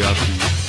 TRP.